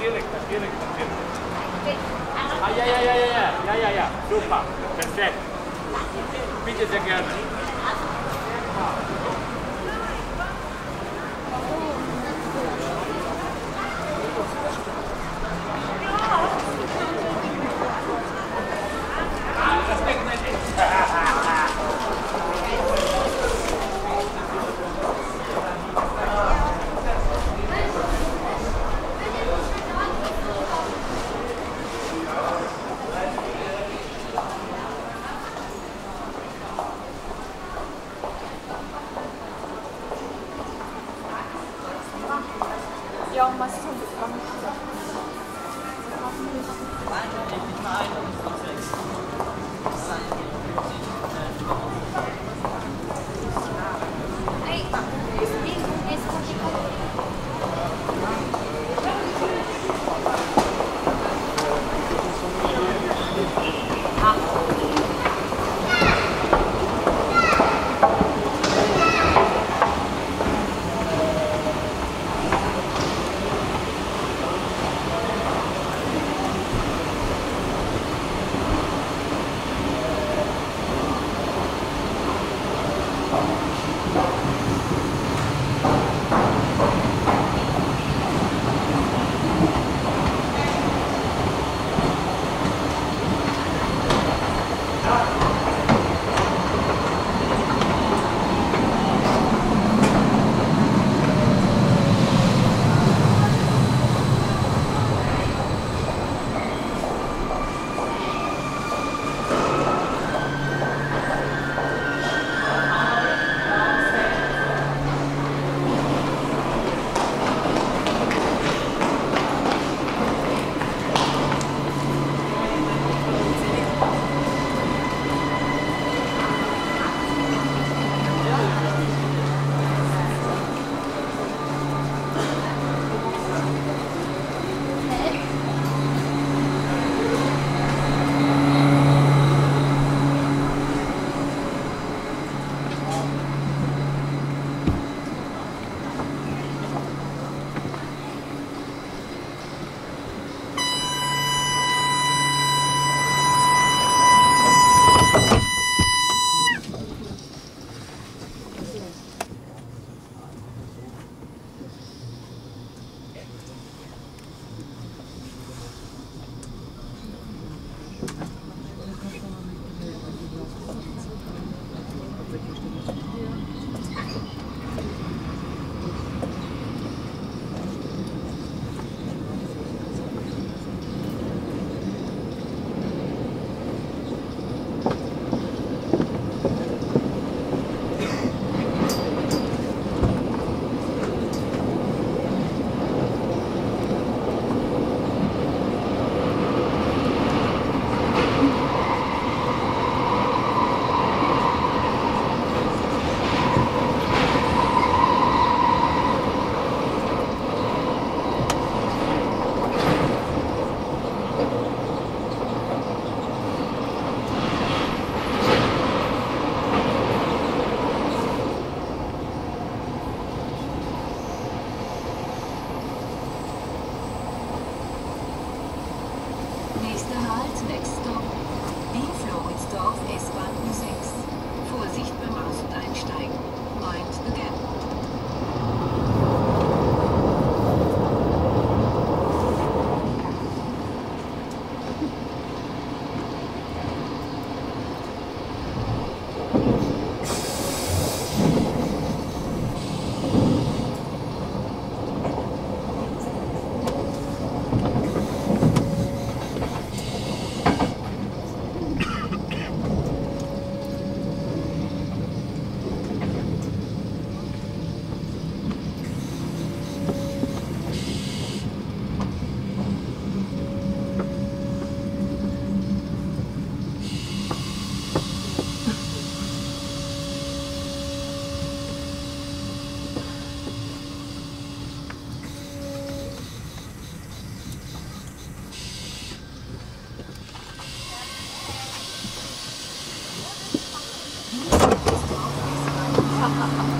natürlich, natürlich, natürlich. Ah, ja, ja, ja, ja, ja, ja, ja, ja, super, perfekt. Bitte sehr gerne. Nein. Walsbecksdorf, Biflowitzdorf S-Bahn. 好好好。